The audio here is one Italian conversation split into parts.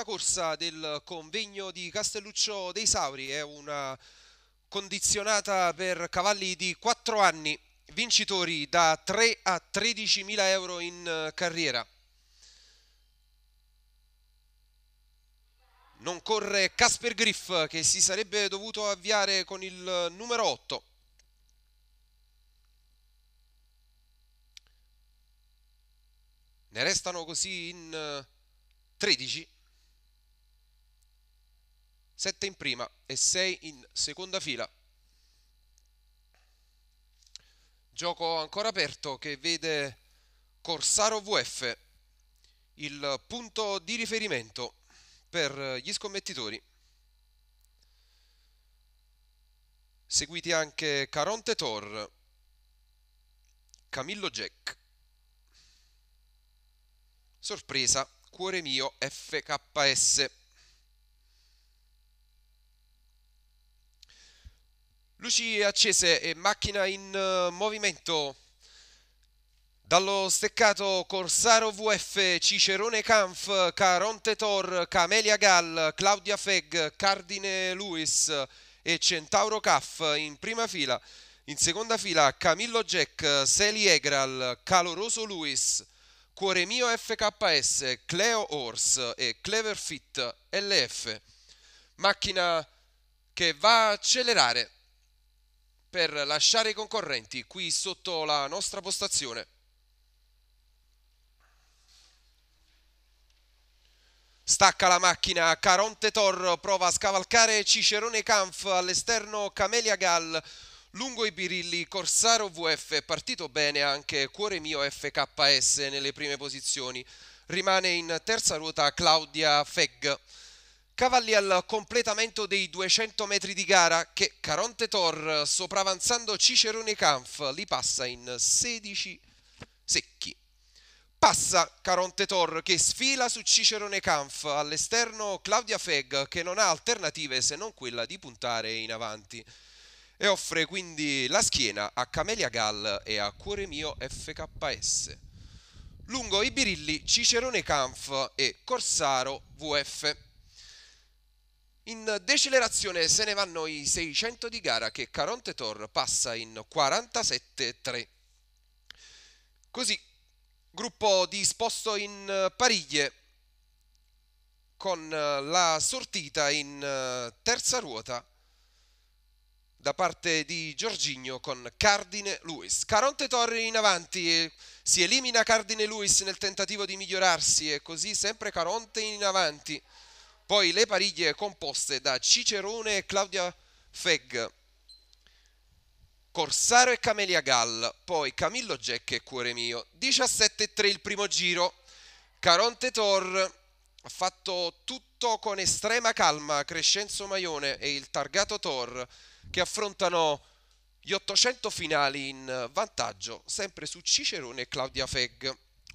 corsa del convegno di Castelluccio dei Sauri è una condizionata per cavalli di 4 anni, vincitori da 3 a 13 mila euro in eh, carriera. Non corre Casper Griff che si sarebbe dovuto avviare con il numero 8. Ne restano così in 13 eh, 7 in prima e 6 in seconda fila. Gioco ancora aperto che vede Corsaro VF, il punto di riferimento per gli scommettitori. Seguiti anche Caronte Tor, Camillo Jack. Sorpresa, cuore mio FKS. Luci accese e macchina in uh, movimento. Dallo steccato Corsaro VF, Cicerone Kampf, Caronte Tor, Camelia Gall, Claudia Feg, Cardine Luis e Centauro Caff in prima fila. In seconda fila Camillo Jack, Seli Egral, Caloroso Luis, Cuore Mio FKS, Cleo Horse e Clever Fit LF. Macchina che va a accelerare per lasciare i concorrenti qui sotto la nostra postazione. Stacca la macchina, Caronte Tor prova a scavalcare Cicerone Kampf all'esterno Camelia Gall, lungo i birilli Corsaro VF, partito bene anche Cuore Mio FKS nelle prime posizioni. Rimane in terza ruota Claudia Fegg. Cavalli al completamento dei 200 metri di gara che Caronte Tor, sopravanzando Cicerone Kampf, li passa in 16 secchi. Passa Caronte Tor che sfila su Cicerone Kampf, all'esterno Claudia Feg che non ha alternative se non quella di puntare in avanti e offre quindi la schiena a Camelia Gall e a Cuore Mio FKS. Lungo i birilli Cicerone Kampf e Corsaro VF. In decelerazione se ne vanno i 600 di gara che Caronte Tor passa in 47-3. Così, gruppo disposto in pariglie con la sortita in terza ruota da parte di Giorginio con Cardine Lewis. Caronte Torri in avanti, si elimina Cardine Lewis nel tentativo di migliorarsi e così sempre Caronte in avanti. Poi le pariglie composte da Cicerone e Claudia Fegg, Corsaro e Camelia Gall, poi Camillo Jack e Cuore Mio. 17-3 il primo giro. Caronte Tor ha fatto tutto con estrema calma Crescenzo Maione e il targato Tor che affrontano gli 800 finali in vantaggio sempre su Cicerone e Claudia Fegg.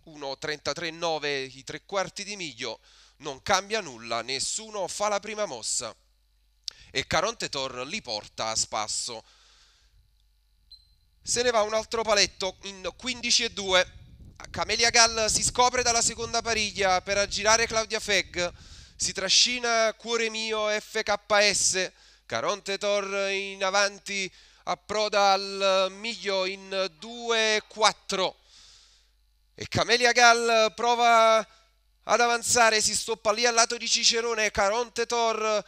1.33.9 i tre quarti di miglio non cambia nulla, nessuno fa la prima mossa e Caronte Tor li porta a spasso. Se ne va un altro paletto in 15 e 2. Camelia Gall si scopre dalla seconda pariglia per aggirare Claudia Fegg. Si trascina Cuore Mio FKS. Caronte Tor in avanti approda al miglio in 2-4. E Camelia Gall prova ad avanzare, si stoppa lì al lato di Cicerone, Caronte Tor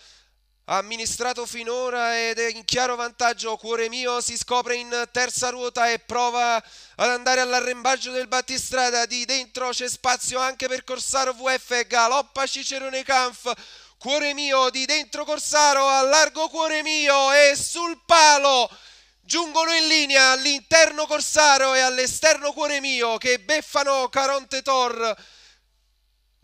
ha amministrato finora ed è in chiaro vantaggio, cuore mio si scopre in terza ruota e prova ad andare all'arrembaggio del battistrada, di dentro c'è spazio anche per Corsaro VF, galoppa Cicerone Kampf, cuore mio di dentro Corsaro, a largo cuore mio e sul palo giungono in linea all'interno Corsaro e all'esterno cuore mio che beffano Caronte Tor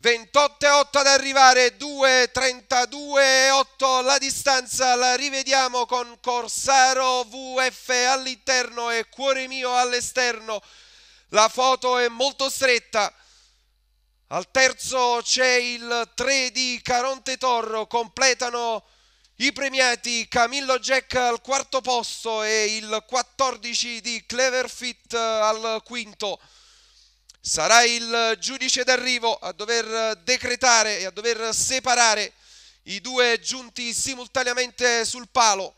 28 e 8 ad arrivare 2 32 e 8 la distanza la rivediamo con Corsaro VF all'interno e Cuore mio all'esterno. La foto è molto stretta. Al terzo c'è il 3 di Caronte Torro completano i premiati Camillo Jack al quarto posto e il 14 di Cleverfit al quinto sarà il giudice d'arrivo a dover decretare e a dover separare i due giunti simultaneamente sul palo.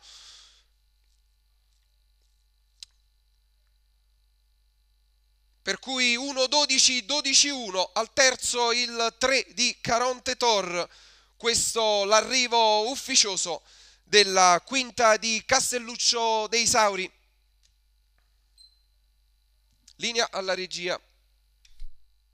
Per cui 1-12, 12-1, al terzo il 3 di Caronte Tor, questo l'arrivo ufficioso della quinta di Castelluccio dei Sauri. Linea alla regia.